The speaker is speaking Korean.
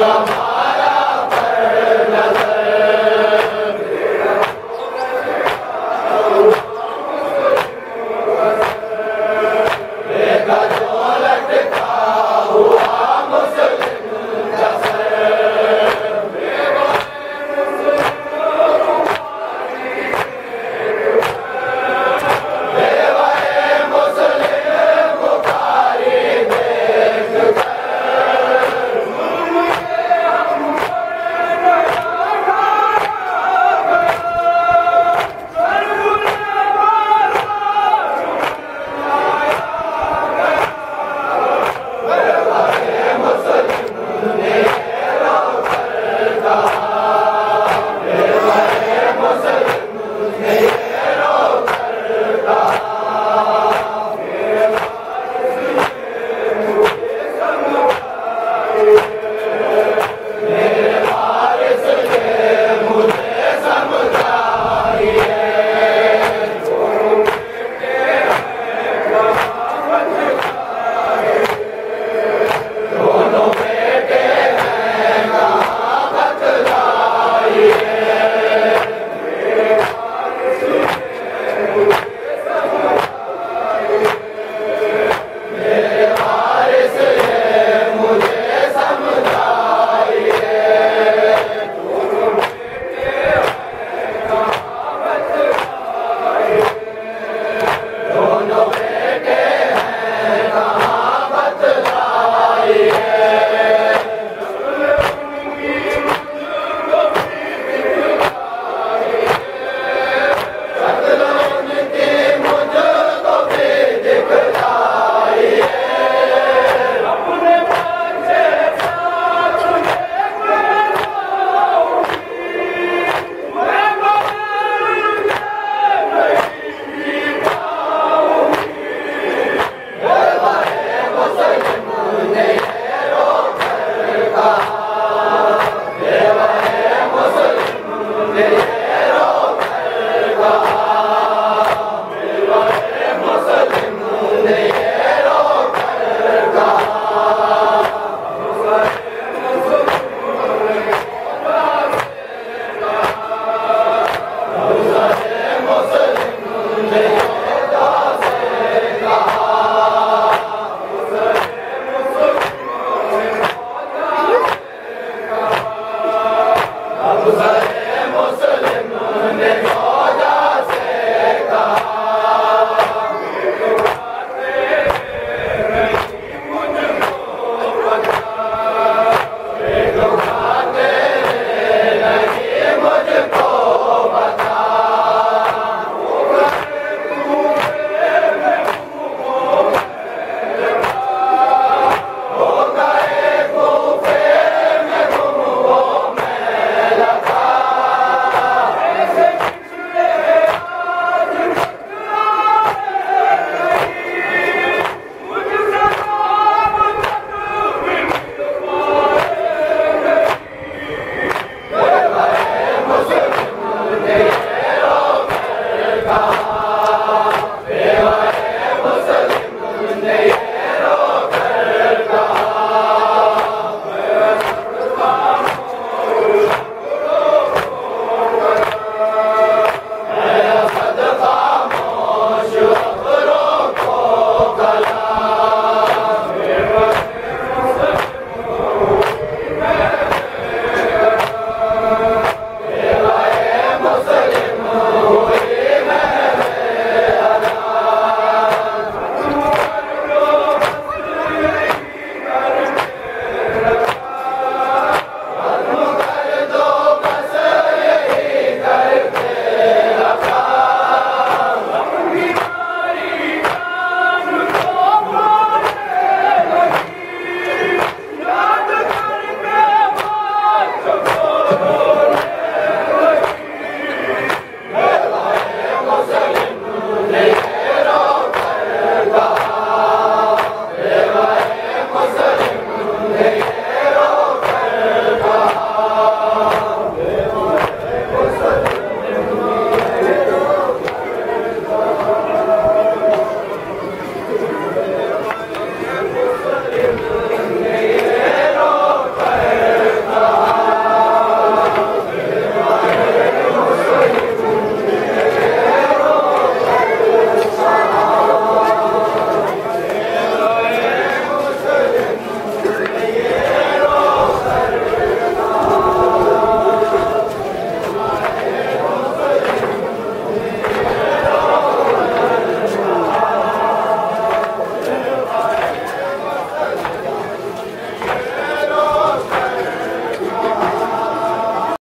감사합니다.